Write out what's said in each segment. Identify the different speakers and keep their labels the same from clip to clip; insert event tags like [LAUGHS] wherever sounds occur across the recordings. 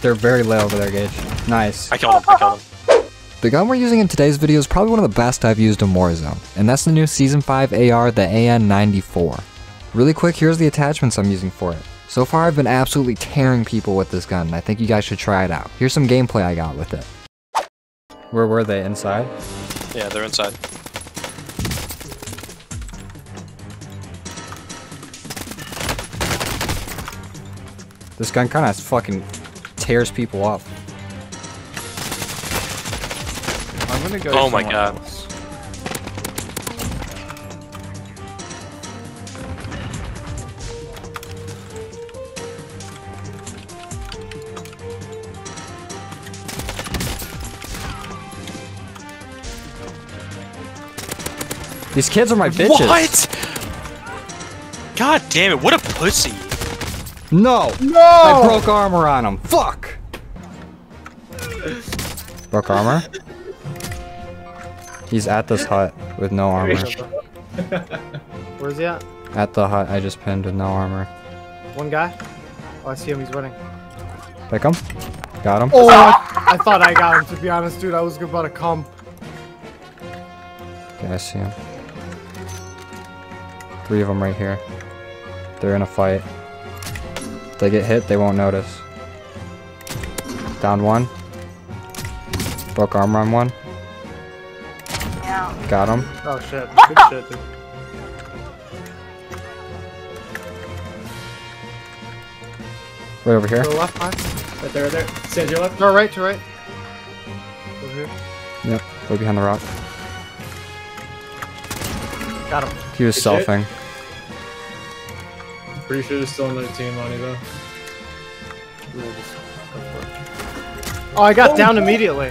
Speaker 1: They're very low over there, Gage. Nice.
Speaker 2: I killed him. I killed him.
Speaker 1: The gun we're using in today's video is probably one of the best I've used in Warzone, and that's the new Season 5 AR, the AN94. Really quick, here's the attachments I'm using for it. So far I've been absolutely tearing people with this gun, and I think you guys should try it out. Here's some gameplay I got with it. Where were they? Inside?
Speaker 2: Yeah, they're inside.
Speaker 1: This gun kinda has fucking tears people up.
Speaker 3: I'm gonna go.
Speaker 2: Oh my God.
Speaker 3: else.
Speaker 1: These kids are my bitches.
Speaker 2: What? God damn it! What a pussy.
Speaker 1: No!
Speaker 3: No!
Speaker 1: I broke armor on him. Fuck! broke armor? He's at this hut with no armor. [LAUGHS]
Speaker 3: Where's he at?
Speaker 1: At the hut I just pinned with no armor.
Speaker 3: One guy? Oh, I see him. He's running.
Speaker 1: Pick him. Got him.
Speaker 3: Oh, I, [LAUGHS] I thought I got him. To be honest, dude, I was about to come.
Speaker 1: Okay, I see him. Three of them right here. They're in a fight. If they get hit, they won't notice. Down one. Broke armor on one. Got him.
Speaker 3: Oh shit. Good shit, dude.
Speaker 1: Right over here.
Speaker 3: To the left, man.
Speaker 4: Right there, right there. Stand to your left.
Speaker 3: To our right, to right. Over here.
Speaker 1: Yep. Right behind the rock.
Speaker 3: Got him.
Speaker 1: He was
Speaker 4: Good shit.
Speaker 1: Selfing.
Speaker 4: Pretty sure there's still another team on you though.
Speaker 3: Oh, I got oh, down immediately.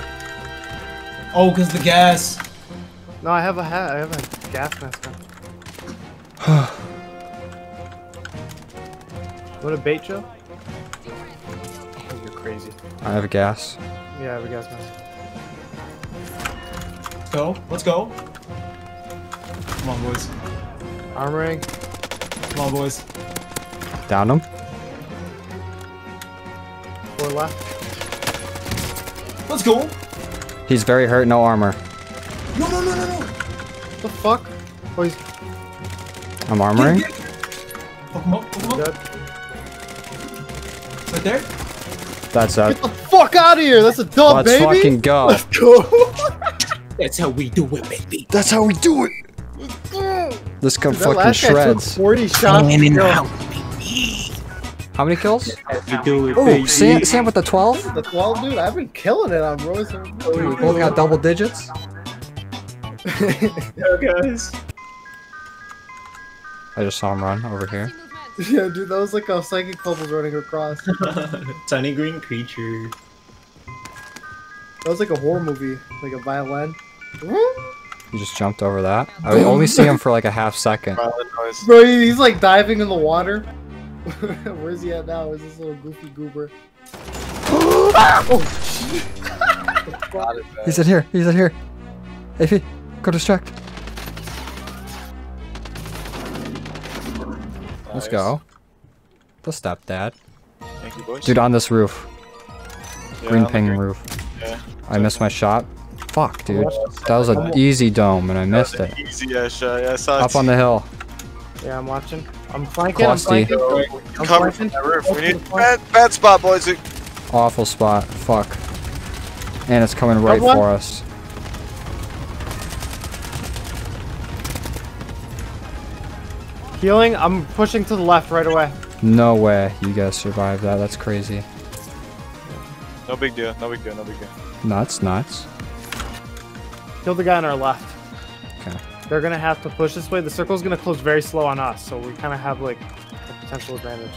Speaker 4: Oh, cause the gas.
Speaker 3: No, I have a hat. I have a gas mask on. [SIGHS] what a bait show? Oh, you're crazy.
Speaker 1: I have a gas.
Speaker 3: Yeah, I have a gas mask.
Speaker 4: Let's go. Let's go. Come on, boys.
Speaker 3: Armoring.
Speaker 4: Come on, boys.
Speaker 1: Down him.
Speaker 3: Four left.
Speaker 4: Let's go.
Speaker 1: He's very hurt, no armor.
Speaker 4: No, no, no, no, no.
Speaker 3: What the fuck? Oh, he's
Speaker 1: I'm armoring.
Speaker 4: Fuck him up. Fuck him up.
Speaker 3: dead.
Speaker 4: Right there.
Speaker 1: That's that.
Speaker 3: Get the fuck out of here! That's a dub,
Speaker 1: Let's
Speaker 3: baby!
Speaker 1: fucking go. [LAUGHS]
Speaker 3: go!
Speaker 4: That's how we do it, baby.
Speaker 1: That's how we do it. This gun
Speaker 3: That
Speaker 1: fucking
Speaker 3: last guy took
Speaker 1: shreds.
Speaker 3: 40 shots.
Speaker 4: In and out.
Speaker 1: How many kills?
Speaker 4: We do it,
Speaker 1: Oh, Sam, Sam with the 12?
Speaker 3: The 12, dude, I've been killing it on Rose.
Speaker 1: We both got double digits. [LAUGHS]
Speaker 4: Yeah, guys.
Speaker 1: I just saw him run over here.
Speaker 3: yeah, dude, that was like a psychic bubbles running across. [LAUGHS]
Speaker 4: Tiny green creature.
Speaker 3: That was like a horror movie, like a violin.
Speaker 1: He just jumped over that. I [LAUGHS] only see him for like a half second.
Speaker 3: Bro, he's like diving in the water. [LAUGHS] Where's he at now? Is this little goofy goober? oh, [LAUGHS]
Speaker 1: He's in here. He's in here. AP, go distract. Let's
Speaker 2: Nice.
Speaker 1: go. The stepdad.
Speaker 2: Thank you, boys.
Speaker 1: Dude, on this roof.
Speaker 2: Yeah,
Speaker 1: green
Speaker 2: on the
Speaker 1: ping
Speaker 2: green.
Speaker 1: roof.
Speaker 2: Yeah.
Speaker 1: I missed my shot. Fuck, dude. That was an easy dome, and I missed it.
Speaker 2: Easy ass shot. Yeah, I saw
Speaker 1: Up on the hill.
Speaker 3: yeah, I'm watching. I'm flanking. I'm
Speaker 1: Clusty.
Speaker 3: flanking. I'm
Speaker 2: Cover
Speaker 3: flanking.
Speaker 2: from that roof. We
Speaker 3: Go
Speaker 2: need
Speaker 3: for the flank.
Speaker 2: bad, bad spot, boys.
Speaker 1: Awful spot. Fuck. And it's coming right
Speaker 3: one.
Speaker 1: for us.
Speaker 3: Healing. I'm pushing to the left right away.
Speaker 1: No way you guys survived that. That's crazy.
Speaker 2: No big deal. No big deal. No big deal.
Speaker 1: Nuts, nuts.
Speaker 3: Kill the guy on our left.
Speaker 1: Okay.
Speaker 3: They're gonna have to push this way. The circle's gonna close very slow on us, so we kind of have like a potential advantage.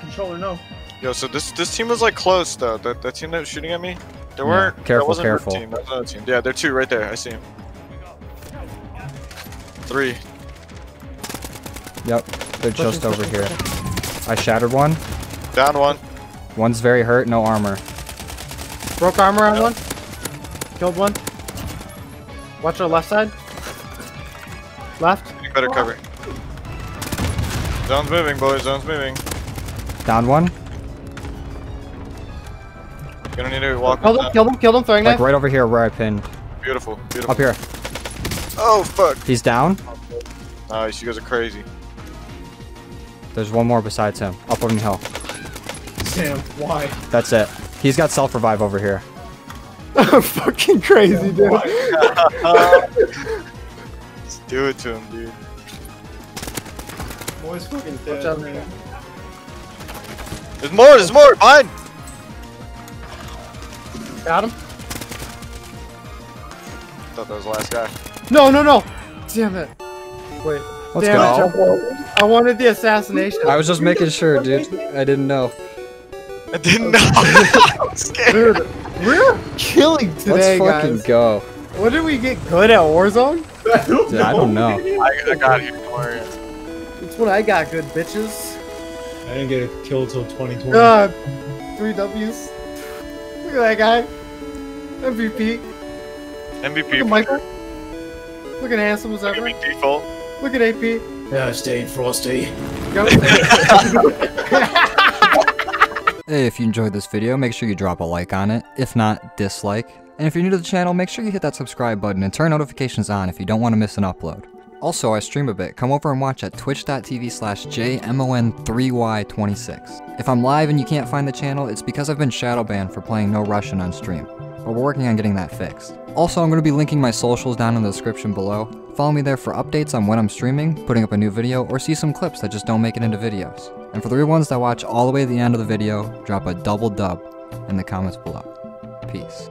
Speaker 4: Controller, no.
Speaker 2: Yo, so this this team was like close though. That that team that was shooting at me, they weren't. that
Speaker 1: careful,
Speaker 2: wasn't our
Speaker 1: careful.
Speaker 2: Team. That was another team. Yeah, they're two right there. I see them. Three.
Speaker 1: Yep. They're just over here. I shattered one.
Speaker 2: Down one.
Speaker 1: One's very hurt, no armor.
Speaker 3: Broke armor on one. Killed one. Watch our left side. Left.
Speaker 2: You better cover. Zone's moving, boys. Zone's moving.
Speaker 1: Down one.
Speaker 2: Gonna need to walk
Speaker 3: Killed
Speaker 2: with
Speaker 3: him,
Speaker 2: that.
Speaker 3: killed him, killed him, throwing
Speaker 1: Like
Speaker 3: knife.
Speaker 1: right over here where I pinned.
Speaker 2: Beautiful, beautiful.
Speaker 1: Up here.
Speaker 2: Oh fuck!
Speaker 1: He's down.
Speaker 2: Nice, you guys are crazy.
Speaker 1: There's one more besides him. Up on the hill.
Speaker 4: Sam, why?
Speaker 1: That's it. He's got self revive over here. [LAUGHS]
Speaker 3: fucking crazy, dude.
Speaker 2: Let's [LAUGHS] [LAUGHS] do it to him, dude.
Speaker 4: Boy's fucking
Speaker 3: Watch
Speaker 4: dead.
Speaker 3: out.
Speaker 4: man.
Speaker 2: There's more, there's more! Mine!
Speaker 3: Got him.
Speaker 2: Thought that was the last guy.
Speaker 3: No, no, no. Damn it. Wait.
Speaker 1: Let's
Speaker 3: Damn
Speaker 1: go.
Speaker 3: it, Jumbo. I wanted the assassination.
Speaker 1: I was just making sure, dude. I didn't know.
Speaker 2: I didn't know. I'm scared.
Speaker 3: Dude, we're killing today,
Speaker 1: Let's fucking
Speaker 3: guys.
Speaker 1: go.
Speaker 3: When did we get good at Warzone?
Speaker 1: Dude, I don't know.
Speaker 2: I, I got here, don't worry.
Speaker 3: It's what I got good, bitches.
Speaker 4: I didn't get a kill till 2020.
Speaker 3: Uh, three W's. Look at that guy. MVP.
Speaker 2: MVP.
Speaker 3: Look at Michael. Looking handsome as ever.
Speaker 2: MVP default.
Speaker 3: Look at AP.
Speaker 4: yeah, stayed frosty.
Speaker 3: Go. [LAUGHS] [LAUGHS]
Speaker 1: Hey, if you enjoyed this video, make sure you drop a like on it. If not, dislike. And if you're new to the channel, make sure you hit that subscribe button and turn notifications on if you don't want to miss an upload. Also, I stream a bit. Come over and watch at twitch.tv slash JMON3Y26. If I'm live and you can't find the channel, it's because I've been shadow banned for playing No Russian on stream. But we're working on getting that fixed. Also, I'm going to be linking my socials down in the description below. Follow me there for updates on when I'm streaming, putting up a new video, or see some clips that just don't make it into videos. And for the real ones that watch all the way to the end of the video, drop a double dub in the comments below. Peace.